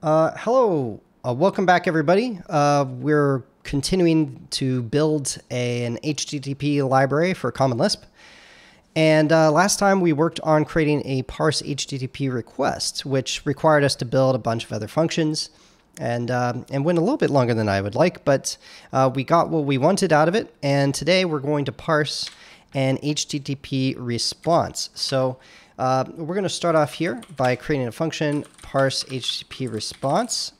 Uh, hello, uh, welcome back, everybody. Uh, we're continuing to build a, an HTTP library for Common Lisp. And uh, last time we worked on creating a parse HTTP request, which required us to build a bunch of other functions and, um, and went a little bit longer than I would like, but uh, we got what we wanted out of it. And today we're going to parse an HTTP response. So uh, we're going to start off here by creating a function parse HTTP response.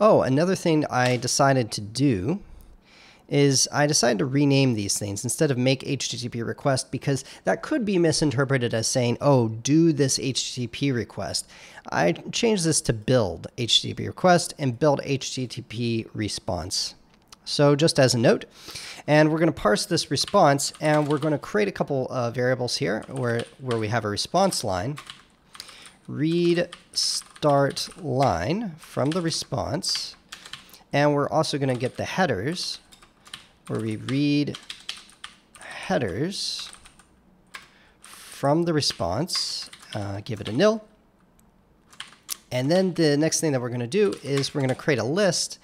Oh, another thing I decided to do is I decided to rename these things instead of make HTTP request because that could be misinterpreted as saying, oh, do this HTTP request. I changed this to build HTTP request and build HTTP response. So just as a note, and we're going to parse this response and we're going to create a couple of variables here where, where we have a response line. Read start line from the response. And we're also going to get the headers where we read headers from the response, uh, give it a nil. And then the next thing that we're going to do is we're going to create a list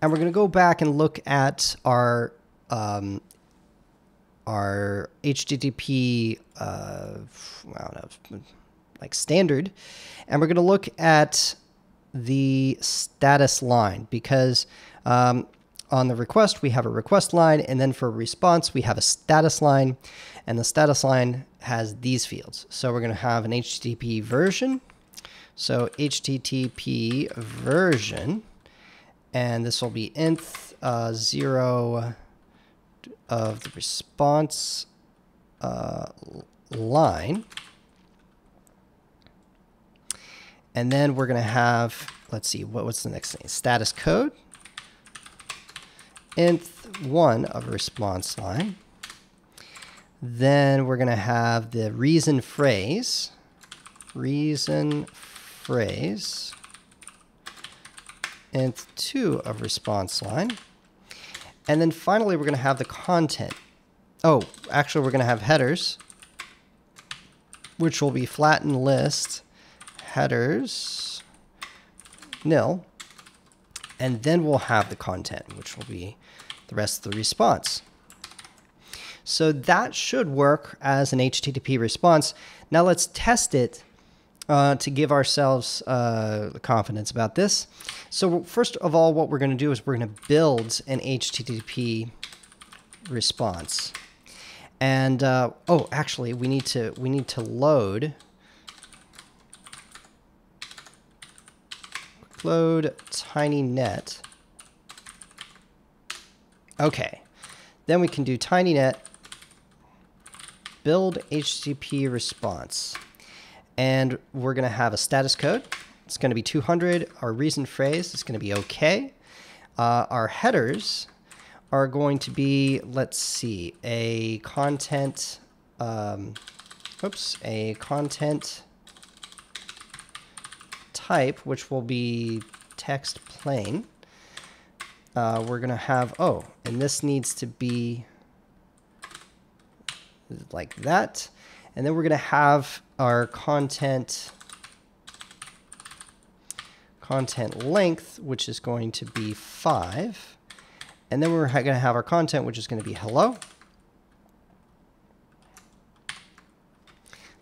and we're going to go back and look at our um, our HTTP, uh, I don't know, like standard, and we're going to look at the status line because um, on the request we have a request line, and then for response we have a status line, and the status line has these fields. So we're going to have an HTTP version. So HTTP version, and this will be nth uh, zero of the response uh, line. And then we're going to have, let's see, what, what's the next thing? Status code. Nth one of response line. Then we're going to have the reason phrase. Reason phrase. Nth two of response line. And then finally, we're going to have the content. Oh, actually, we're going to have headers, which will be flattened list headers nil. And then we'll have the content, which will be the rest of the response. So that should work as an HTTP response. Now let's test it uh, to give ourselves uh, confidence about this. So first of all, what we're going to do is we're going to build an HTTP response. And uh, oh, actually, we need to we need to load load tinynet. Okay, then we can do tiny net build HTTP response and we're going to have a status code. It's going to be 200. Our reason phrase is going to be OK. Uh, our headers are going to be, let's see, a content, um, oops, a content type, which will be text plain. Uh, we're going to have, oh, and this needs to be like that. And then we're going to have our content content length, which is going to be 5. And then we're going to have our content, which is going to be hello.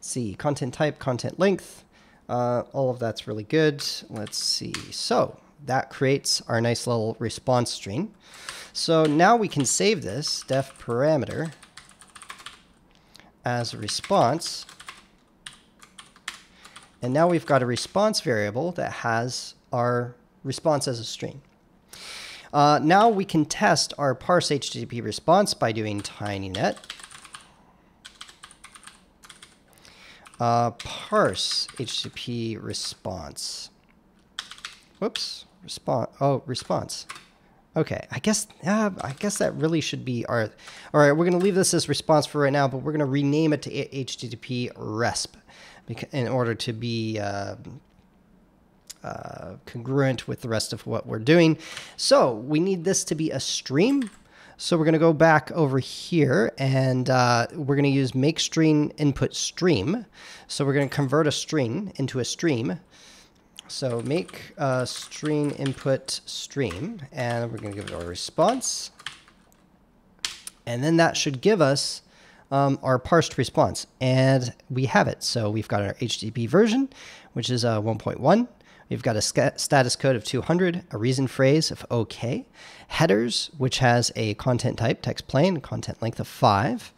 See, content type, content length. Uh, all of that's really good. Let's see. So that creates our nice little response string. So now we can save this def parameter as a response. And now we've got a response variable that has our response as a string. Uh, now we can test our parse HTTP response by doing tinynet. Uh, parse HTTP response. Whoops, response. Oh, response. Okay, I guess uh, I guess that really should be our. All right, we're to leave this as response for right now, but we're to rename it to HTTP RESP in order to be uh, uh, congruent with the rest of what we're doing. So we need this to be a stream. So we're going to go back over here and uh, we're going to use make string input stream. So we're going to convert a string into a stream. So make uh, string input stream, and we're going to give it a response. And then that should give us um, our parsed response. And we have it. So we've got our HTTP version, which is uh, 1.1. We've got a status code of 200, a reason phrase of OK, headers, which has a content type, text plain, content length of 5.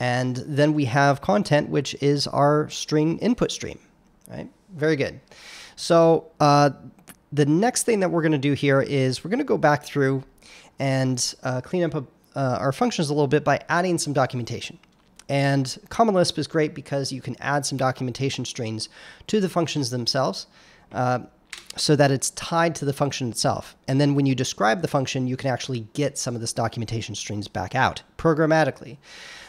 And then we have content, which is our string input stream. Right? Very good. So uh, the next thing that we're going to do here is we're going to go back through and uh, clean up a, uh, our functions a little bit by adding some documentation. And Common Lisp is great because you can add some documentation strings to the functions themselves uh, so that it's tied to the function itself. And then when you describe the function, you can actually get some of this documentation strings back out programmatically.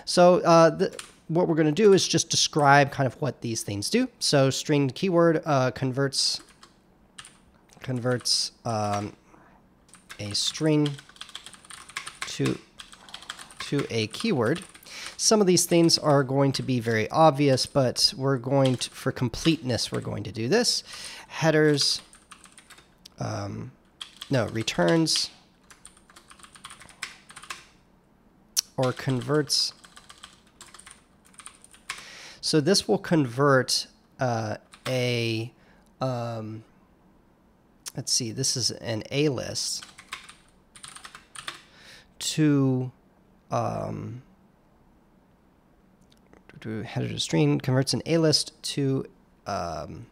So uh, the, what we're going to do is just describe kind of what these things do. So string keyword uh, converts converts um, a string to to a keyword some of these things are going to be very obvious, but we're going to, for completeness, we're going to do this. Headers, um, no, returns or converts. So this will convert uh, a, um, let's see, this is an A list to, um, to header to string converts an A list to um,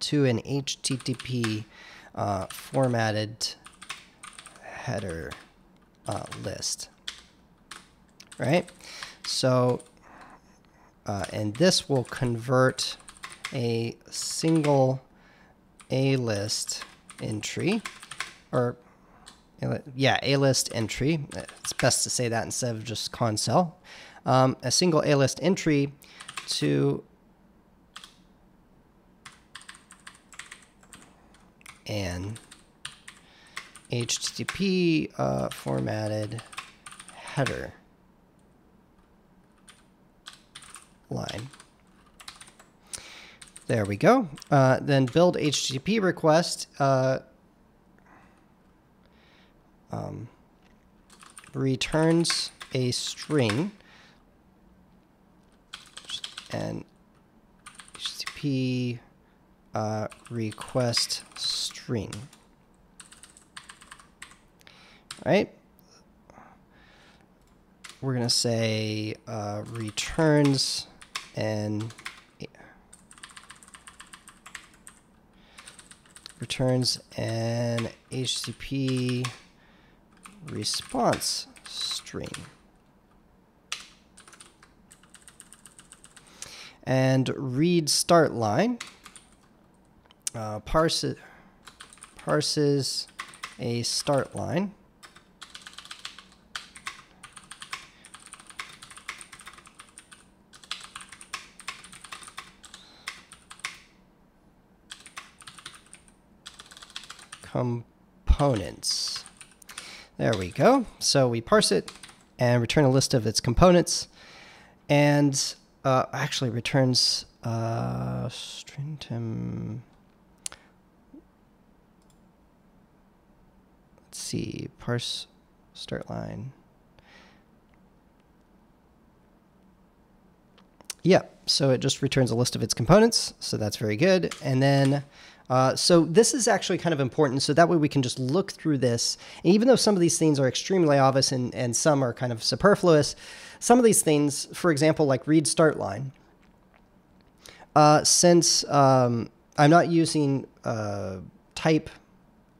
to an HTTP uh, formatted header uh, list, right? So, uh, and this will convert a single A list entry, or yeah, A list entry. It's best to say that instead of just cons cell um, a single A list entry to an HTTP uh, formatted header line. There we go. Uh, then build HTTP request uh, um, returns a string and HTTP uh, request string. All right. We're going to say uh, returns and returns an HTTP response string. And read start line uh, parses, parses a start line. components. There we go. So we parse it and return a list of its components. And uh, actually returns uh. Let's see, parse start line. Yeah, so it just returns a list of its components, so that's very good. And then, uh, so this is actually kind of important, so that way we can just look through this. And even though some of these things are extremely obvious and, and some are kind of superfluous, some of these things, for example, like read start line, uh, since um, I'm not using uh, type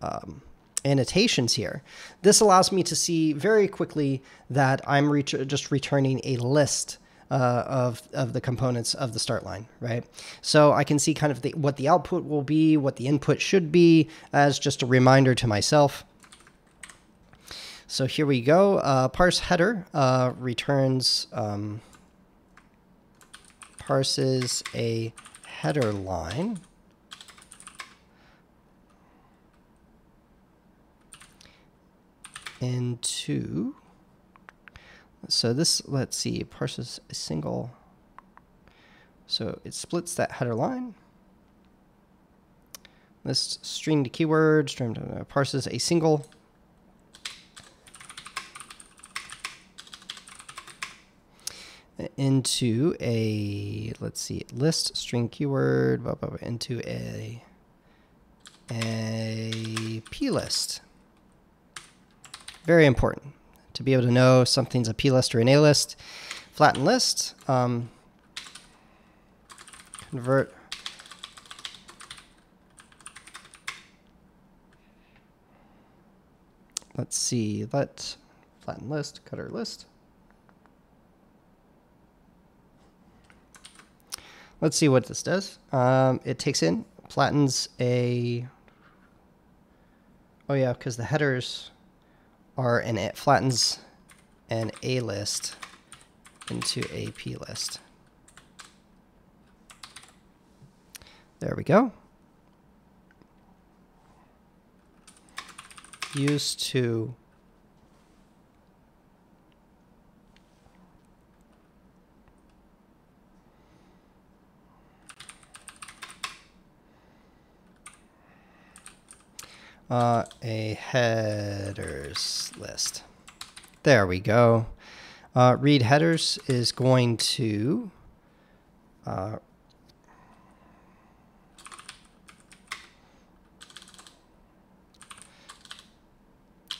um, annotations here, this allows me to see very quickly that I'm ret just returning a list uh, of, of the components of the start line, right? So I can see kind of the, what the output will be, what the input should be as just a reminder to myself. So here we go. Uh, parse header uh, returns, um, parses a header line. into, so this, let's see, parses a single, so it splits that header line. list string to keyword, string to, uh, parses a single. Into a let's see list string keyword blah, blah, blah, into a a p list. Very important to be able to know something's a p list or an a list flatten list um, convert let's see let flatten list cutter list Let's see what this does. Um, it takes in, flattens a. Oh yeah, because the headers are and it flattens an A list into a P list. There we go. Used to uh, a headers list. There we go. Uh, read headers is going to uh,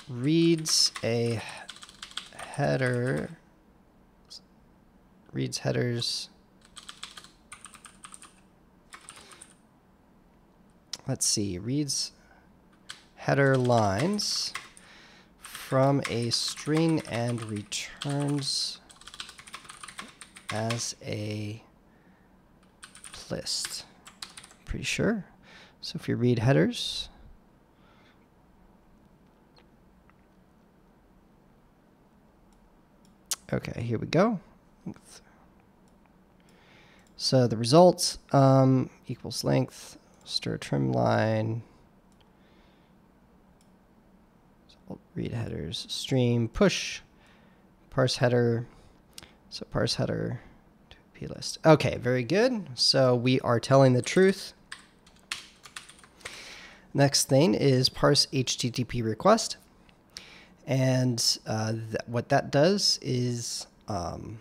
reads a header reads headers let's see reads header lines from a string and returns as a list. Pretty sure. So if you read headers, okay, here we go. So the results um, equals length, stir trim line, read headers, stream, push, parse header. So parse header to plist. Okay, very good. So we are telling the truth. Next thing is parse HTTP request. And uh, th what that does is um,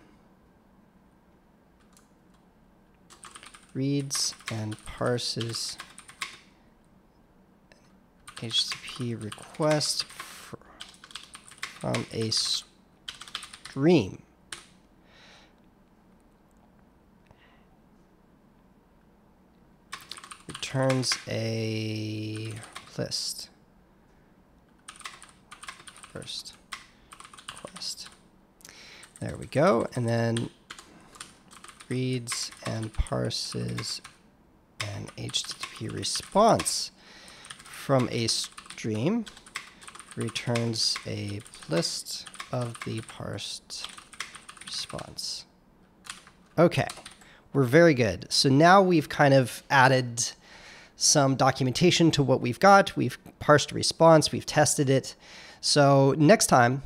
reads and parses HTTP request from a stream. Returns a list. First request. There we go. And then reads and parses an HTTP response from a stream returns a list of the parsed response. Okay, we're very good. So now we've kind of added some documentation to what we've got. We've parsed a response, we've tested it. So next time,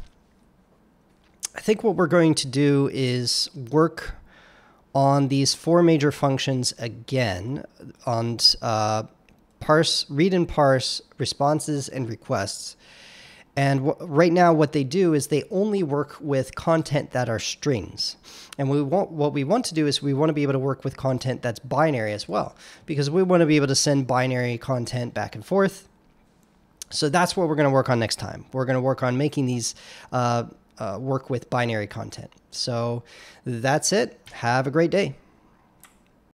I think what we're going to do is work on these four major functions again on uh, parse, read and parse responses and requests. And right now, what they do is they only work with content that are strings. And we want what we want to do is we want to be able to work with content that's binary as well, because we want to be able to send binary content back and forth. So that's what we're going to work on next time. We're going to work on making these uh, uh, work with binary content. So that's it. Have a great day.